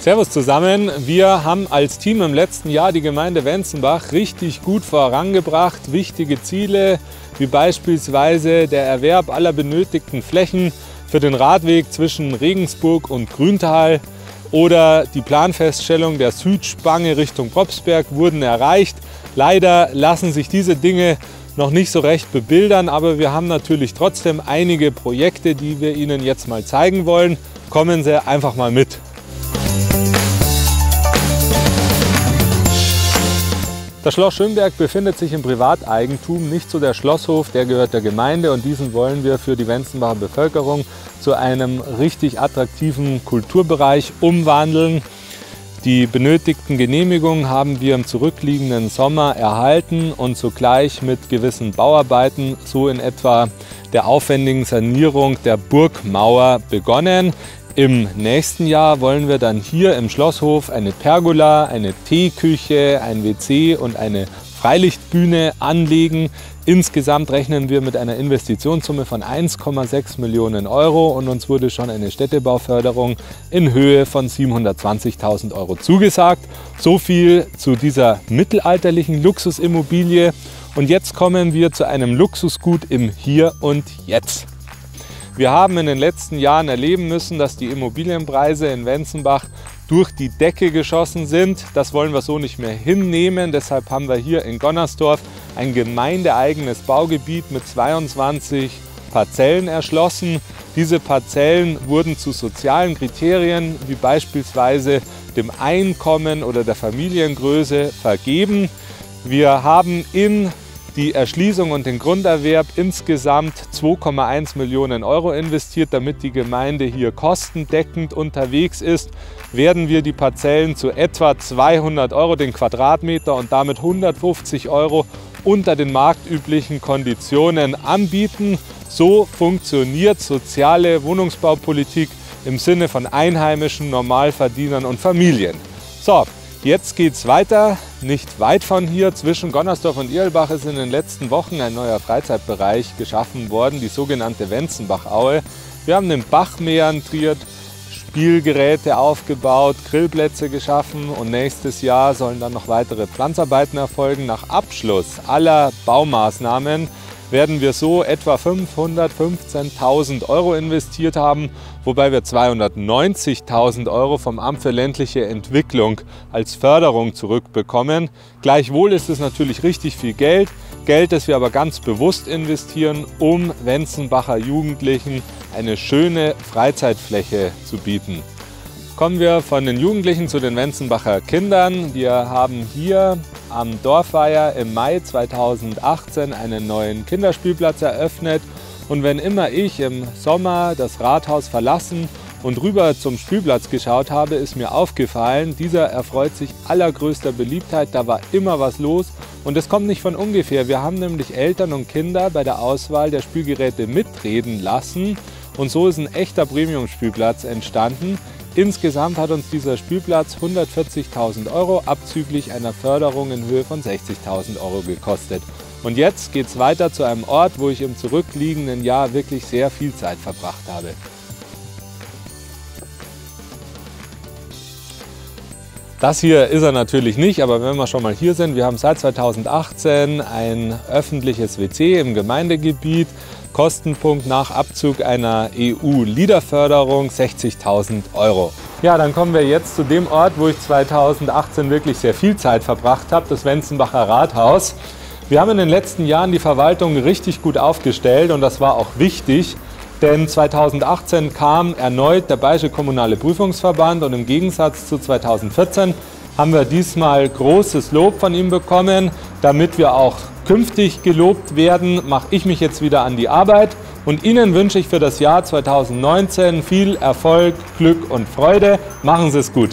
Servus zusammen. Wir haben als Team im letzten Jahr die Gemeinde Wenzenbach richtig gut vorangebracht. Wichtige Ziele wie beispielsweise der Erwerb aller benötigten Flächen für den Radweg zwischen Regensburg und Grüntal oder die Planfeststellung der Südspange Richtung Propsberg wurden erreicht. Leider lassen sich diese Dinge noch nicht so recht bebildern, aber wir haben natürlich trotzdem einige Projekte, die wir Ihnen jetzt mal zeigen wollen. Kommen Sie einfach mal mit. Das Schloss Schönberg befindet sich im Privateigentum, nicht so der Schlosshof, der gehört der Gemeinde und diesen wollen wir für die Wenzenbacher Bevölkerung zu einem richtig attraktiven Kulturbereich umwandeln. Die benötigten Genehmigungen haben wir im zurückliegenden Sommer erhalten und zugleich mit gewissen Bauarbeiten, so in etwa der aufwendigen Sanierung der Burgmauer begonnen. Im nächsten Jahr wollen wir dann hier im Schlosshof eine Pergola, eine Teeküche, ein WC und eine Freilichtbühne anlegen. Insgesamt rechnen wir mit einer Investitionssumme von 1,6 Millionen Euro und uns wurde schon eine Städtebauförderung in Höhe von 720.000 Euro zugesagt. So viel zu dieser mittelalterlichen Luxusimmobilie. Und jetzt kommen wir zu einem Luxusgut im Hier und Jetzt. Wir haben in den letzten Jahren erleben müssen, dass die Immobilienpreise in Wenzenbach durch die Decke geschossen sind. Das wollen wir so nicht mehr hinnehmen. Deshalb haben wir hier in Gonnersdorf ein gemeindeeigenes Baugebiet mit 22 Parzellen erschlossen. Diese Parzellen wurden zu sozialen Kriterien wie beispielsweise dem Einkommen oder der Familiengröße vergeben. Wir haben in die Erschließung und den Grunderwerb insgesamt 2,1 Millionen Euro investiert, damit die Gemeinde hier kostendeckend unterwegs ist, werden wir die Parzellen zu etwa 200 Euro den Quadratmeter und damit 150 Euro unter den marktüblichen Konditionen anbieten. So funktioniert soziale Wohnungsbaupolitik im Sinne von Einheimischen, Normalverdienern und Familien. So, Jetzt geht es weiter, nicht weit von hier. Zwischen Gonnersdorf und Irlbach ist in den letzten Wochen ein neuer Freizeitbereich geschaffen worden, die sogenannte Wenzenbachaue. Wir haben den Bach meandriert, Spielgeräte aufgebaut, Grillplätze geschaffen und nächstes Jahr sollen dann noch weitere Pflanzarbeiten erfolgen. Nach Abschluss aller Baumaßnahmen werden wir so etwa 515.000 Euro investiert haben, wobei wir 290.000 Euro vom Amt für ländliche Entwicklung als Förderung zurückbekommen. Gleichwohl ist es natürlich richtig viel Geld, Geld, das wir aber ganz bewusst investieren, um Wenzenbacher Jugendlichen eine schöne Freizeitfläche zu bieten. Kommen wir von den Jugendlichen zu den Wenzenbacher Kindern. Wir haben hier am Dorfweiher im Mai 2018 einen neuen Kinderspielplatz eröffnet. Und wenn immer ich im Sommer das Rathaus verlassen und rüber zum Spielplatz geschaut habe, ist mir aufgefallen, dieser erfreut sich allergrößter Beliebtheit. Da war immer was los und es kommt nicht von ungefähr. Wir haben nämlich Eltern und Kinder bei der Auswahl der Spielgeräte mitreden lassen und so ist ein echter Premium-Spielplatz entstanden. Insgesamt hat uns dieser Spielplatz 140.000 Euro abzüglich einer Förderung in Höhe von 60.000 Euro gekostet. Und jetzt geht es weiter zu einem Ort, wo ich im zurückliegenden Jahr wirklich sehr viel Zeit verbracht habe. Das hier ist er natürlich nicht, aber wenn wir schon mal hier sind, wir haben seit 2018 ein öffentliches WC im Gemeindegebiet. Kostenpunkt nach Abzug einer EU-Liederförderung 60.000 Euro. Ja, dann kommen wir jetzt zu dem Ort, wo ich 2018 wirklich sehr viel Zeit verbracht habe, das Wenzenbacher Rathaus. Wir haben in den letzten Jahren die Verwaltung richtig gut aufgestellt und das war auch wichtig, denn 2018 kam erneut der Bayerische Kommunale Prüfungsverband und im Gegensatz zu 2014 haben wir diesmal großes Lob von ihm bekommen. Damit wir auch künftig gelobt werden, mache ich mich jetzt wieder an die Arbeit und Ihnen wünsche ich für das Jahr 2019 viel Erfolg, Glück und Freude. Machen Sie es gut.